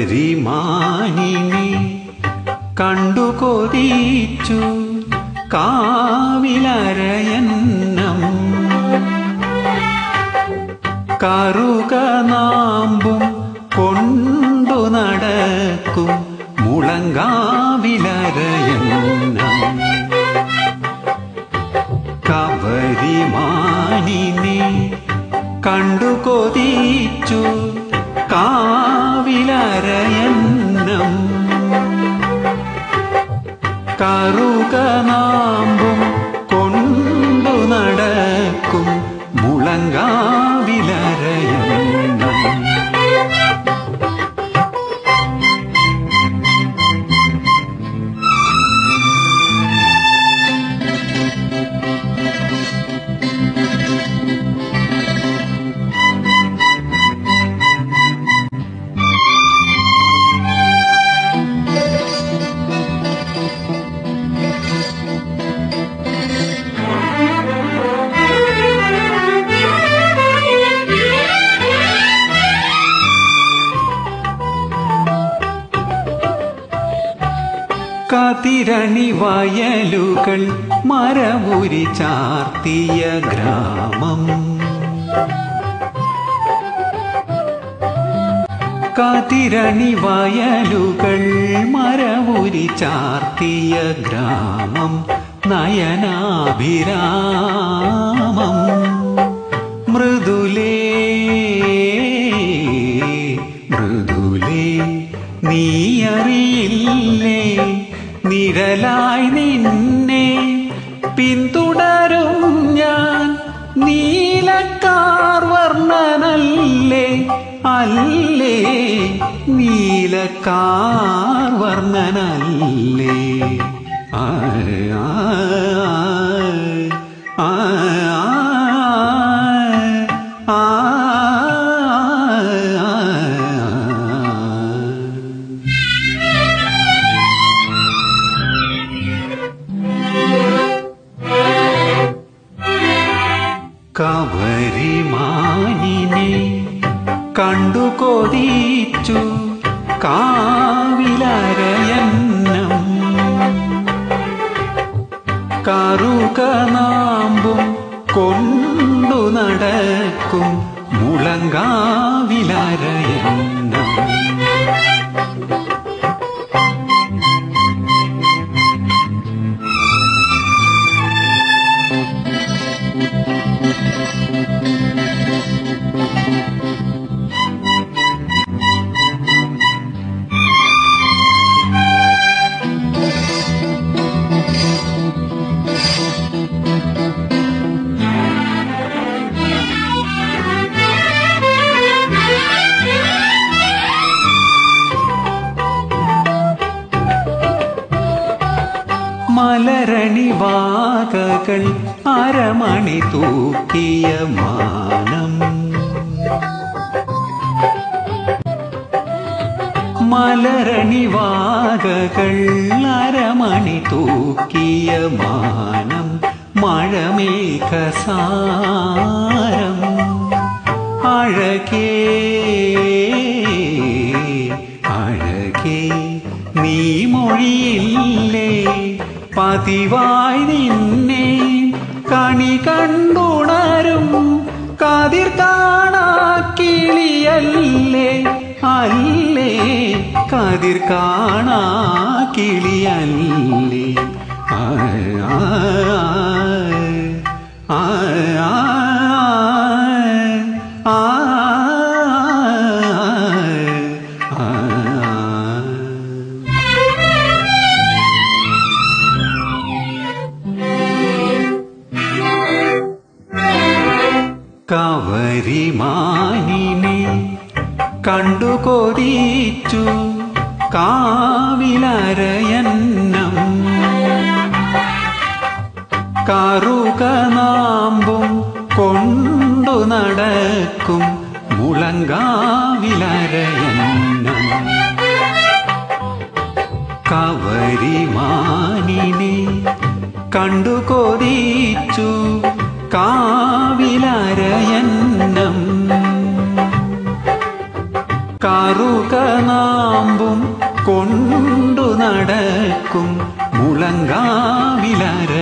കബരിമാനിനെ കണ്ടു കൊതിച്ചു കാവിലരയന്നം കറുക നാമ്പും കൊണ്ടു നടക്കും മുളങ്കാവിലരയന്നം കവരിമാണിനി കണ്ടു കൊതിച്ചു കാവിലരയന്നം. കറുക നാമ്പും കൊണ്ടു നടക്കും മുളങ്കാവിലരയന്നം. കതിരണി വയലുകൾ മരമുരി ചാർത്തിയ ഗ്രാമം. കാത്തിരണി വയലുകൾ മരമുരി ചാർത്തിയ ഗ്രാമം നയനാഭിരാമം. നിന്നെ പിന്തുടരും ഞാൻ. നീലക്കാർ വർണനല്ലേ? അല്ലേ? നീലക്കാർ വർണനല്ലേ? ആ ആ കവരിമാനിനെ കണ്ടു കൊതിച്ചു കാവിലരയന്നം. കറുക നാമ്പും കൊണ്ടു നടക്കും മുളങ്കാവിലരയന്നം. മലരണി വാകകൾ അരമണി തൂക്കിയ മാനം. മലരണി വാകകൾ അരമണി തൂക്കിയ മാനം. മഴമേഘസാരം അഴകേ അഴകേ. നീ മൊഴിയില്ലേ? പതിവായി നിന്നെ കണി കണ്ടുണരും. കതിർ കാണാ കിളിയല്ലേ അല്ലേ? കതിർ കാണാ കിളിയല്ലേ ആ ആ ആ. കവരിമാനിനെ കണ്ടു കൊതിച്ചു കാവിലരയന്നം. കറുക നാമ്പും കൊണ്ടു നടക്കും മുളങ്കാവിലരയന്നം. കവരിമാനിനെ കണ്ടു കൊതിച്ചു കാവിലരയന്നം കാ കാറുക നാമ്പും കൊണ്ടു നടക്കും മുളങ്കാവിലരയന്നം